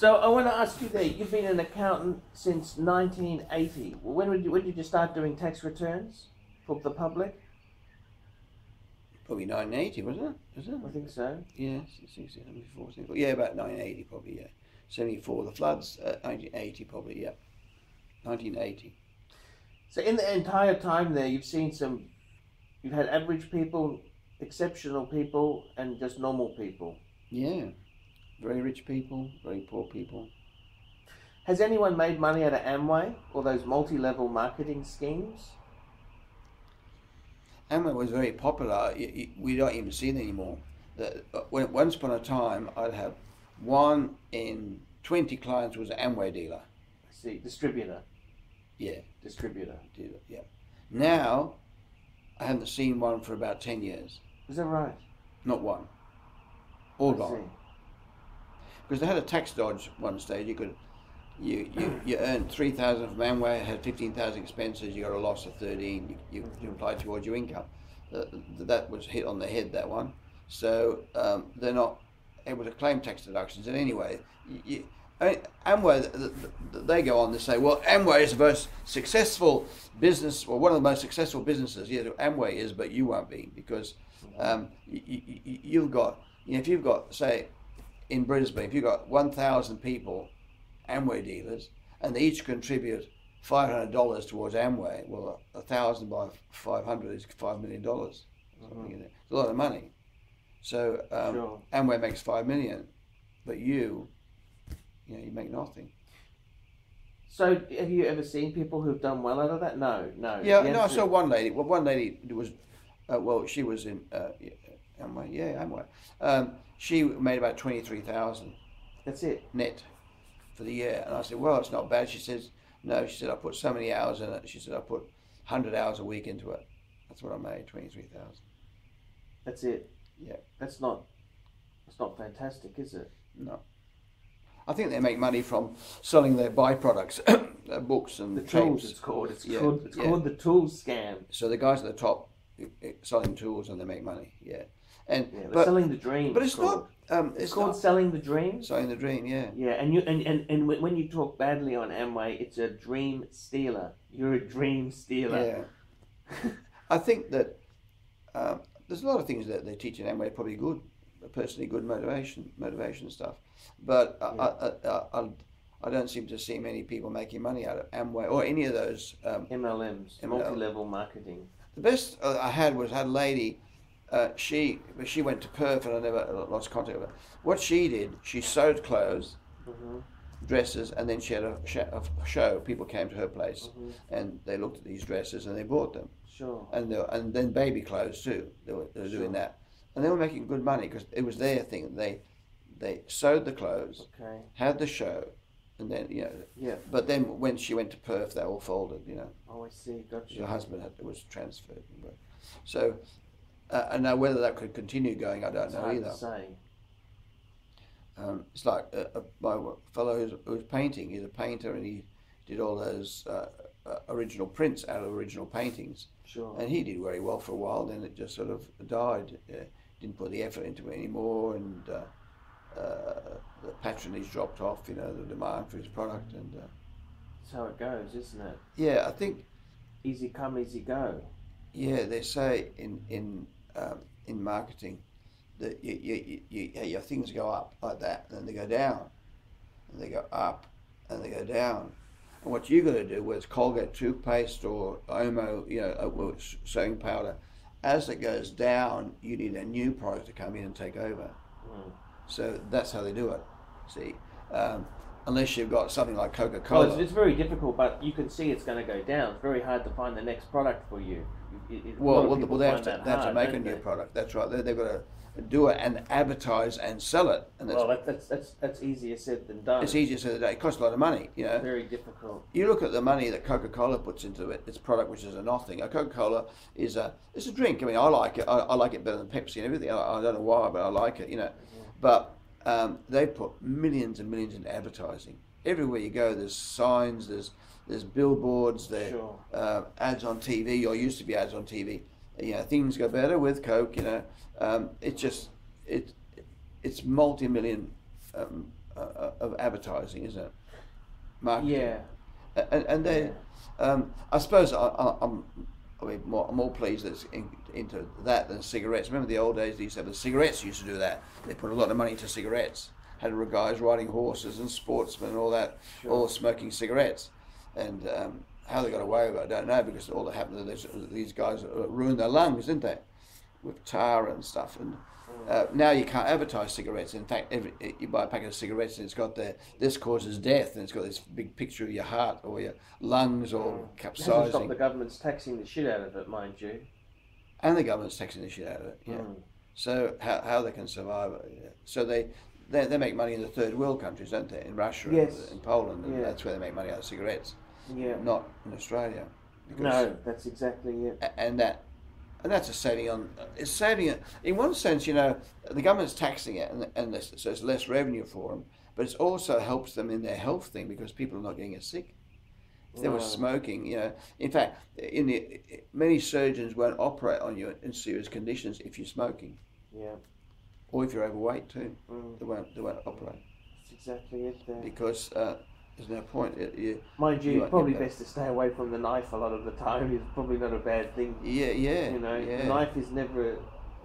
So I want to ask you there. You've been an accountant since 1980. When did you, when did you start doing tax returns for the public? Probably 1980, wasn't it? Was it? I think so. Yeah, 74, 74. Yeah, about 1980 probably, yeah. 74, the floods, uh, 1980 probably, yeah. 1980. So in the entire time there, you've seen some. You've had average people, exceptional people, and just normal people. Yeah. Very rich people, very poor people. Has anyone made money out of Amway or those multi-level marketing schemes? Amway was very popular. We don't even see it anymore. Uh, once upon a time, I'd have one in 20 clients was an Amway dealer. I see, distributor, Yeah, distributor. dealer, yeah. Now, I haven't seen one for about 10 years. Is that right? Not one. All I gone. see. Because they had a tax dodge one stage. You could, you you, you earned three thousand from Amway, had fifteen thousand expenses. You got a loss of thirteen. You, you, applied towards your income. Uh, that was hit on the head. That one. So um, they're not able to claim tax deductions. And anyway, you, you, Amway, th- th- th- they go on to say, well, Amway is the most successful business, or one of the most successful businesses. Yeah, Amway is, but you won't be because um, you, you've got, you know, if you've got, say, in Brisbane, if you've got 1,000 people, Amway dealers, and they each contribute $500 towards Amway, well, a 1,000 by 500 is $5 million. There. It's a lot of money. So um, Sure. Amway makes 5 million, but you, you know, you make nothing. So have you ever seen people who've done well out of that? No, no. Yeah, no, I saw one lady. Well, one lady was, uh, well, she was in uh, yeah, Amway. Yeah, Amway. Um, she made about twenty three thousand That's it. net for the year, and I said, well, it's not bad. She says, no. She said, I put so many hours in it. She said, I put hundred hours a week into it. That's what I made, twenty three thousand. That's it. Yeah. That's not. That's not fantastic, is it? No. I think they make money from selling their byproducts, their books and The tools. tapes. It's called. It's Yeah, called. It's yeah. called the tools scam. So the guys at the top selling tools and they make money. Yeah, and Yeah, they're but selling the dream. but it's called. not. Um, It's it's called not selling the dream. selling the dream. Yeah. Yeah, and you and, and, and when you talk badly on Amway, it's a dream stealer. You're a dream stealer. Yeah. I think that um, there's a lot of things that they teach in Amway probably good, personally good motivation, motivation stuff. But I, I, I, I, I don't seem to see many people making money out of Amway or any of those. Um, MLMs, MLM. multi-level marketing. the best uh, I had was had a lady. Uh, she she went to Perth and I never lost contact with her. What she did, she sewed clothes, hmm dresses, and then she had a, sh- a show. People came to her place Mhm. and they looked at these dresses and they bought them. Sure. and were, and then baby clothes too. They were, they were Sure. doing that, and they were making good money because it was their thing. They they sewed the clothes, Okay. had the show, and then you know. Yeah. But then when she went to Perth, they all folded. You know, Oh, I see. Gotcha. her husband had, was transferred. So, uh, and now whether that could continue going, I don't It's know either. Um, it's like uh, my fellow who's, who's painting. He's a painter, and he did all those uh, uh, original prints out of original paintings. Sure. and he did very well for a while. Then it just sort of died. Uh, didn't put the effort into it anymore, and uh, uh, the patronage dropped off. You know, the demand for his product, and uh, That's how it goes, isn't it? yeah, I think Easy come, easy go. yeah they say in in um, in marketing that you, you, you, you, your things go up like that, and then they go down, and they go up, and they go down. And what you got to do, whether it's Colgate toothpaste or Omo, you know, uh, sewing powder, as it goes down, you need a new product to come in and take over. Mm. So that's how they do it. See, um, unless you've got something like Coca Well, Cola. it's, it's very difficult, but you can see it's going to go down. It's very hard to find the next product for you. It- it- Well, well, well, they have to, that they have to hard, make a new they? product. That's right. They, they've got to do it and advertise and sell it. And that's, Well, that, that's that's that's easier said than done. it's easier so that it costs a lot of money. You know, Very difficult. you look at the money that Coca Cola puts into it, its product, which is a nothing. A Coca Cola is a it's a drink. I mean, I like it. I, I like it better than Pepsi and everything. I, I don't know why, but I like it. You know, mm-hmm. but um, they put millions and millions in advertising. Everywhere you go, there's signs, there's there's billboards, there Sure. uh, ads on TV, or used to be ads on TV. You know, things go better with Coke. You know, um, it's just it it's multi-million um, uh, of advertising, isn't it? Marketing. Yeah. And, and they, um, I suppose I, I, I'm, I mean, more, I'm more pleased that it's in, into that than cigarettes. Remember the old days? They used to have the cigarettes. Used to do that. They put a lot of money into cigarettes. Had guys riding horses and sportsmen and all that, Sure. all smoking cigarettes. And um, how they got away with it, I don't know, because all that happened to these, these guys uh, ruined their lungs, didn't they? With tar and stuff. And uh, now you can't advertise cigarettes. In fact, every, you buy a packet of cigarettes and it's got the this causes death, and it's got this big picture of your heart or your lungs or It hasn't stopped the government's taxing the shit out of it, mind you. And the government's taxing the shit out of it. Yeah. Mm. So how, how they can survive? it, yeah. So they, they they make money in the third world countries, don't they? In Russia, and Yes. in Poland, and Yeah. that's where they make money out of cigarettes. Yeah. Not in Australia. No, that's exactly it. and that and that's a saving on it's saving it in one sense you know the government's taxing it and, and this, so it's less revenue for them but it also helps them in their health thing because people are not getting as sick if they were smoking you know in fact in the many surgeons won't operate on you in serious conditions if you're smoking Yeah. or if you're overweight too Mm. they won't they won't operate That's exactly it there. because uh, there's no point it, you, Mind you, you it's probably best to stay away from the knife a lot of the time. It's probably not a bad thing. yeah yeah You know, yeah the knife is never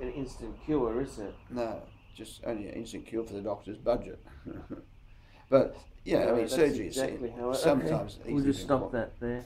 an instant cure, is it? No, just only an instant cure for the doctor's budget. but yeah, I mean, surgery is exactly sometimes okay. We'll just stop that there.